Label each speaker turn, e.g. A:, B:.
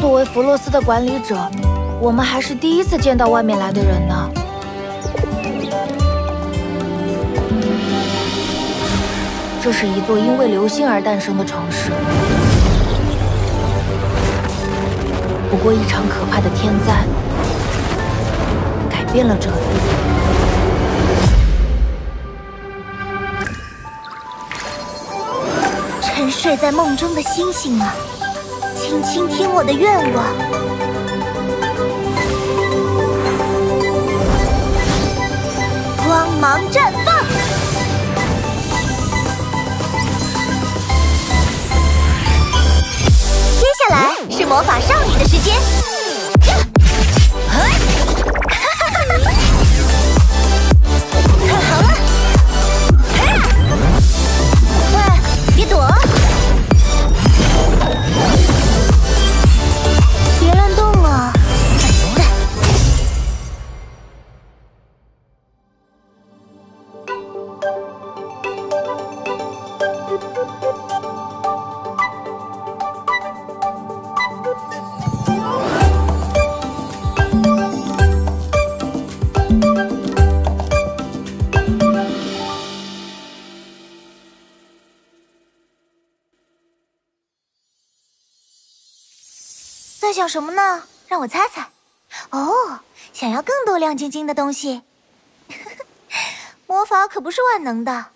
A: 作为弗洛斯的管理者，我们还是第一次见到外面来的人呢。这是一座因为流星而诞生的城市。不过，一场可怕的天灾改变了这里。
B: 沉睡在梦中的星星啊，请倾听我的愿望。光芒绽放。接下来是魔法少女的时间。在想什么呢？让我猜猜。哦，想要更多亮晶晶的东西。魔法可不是万能的，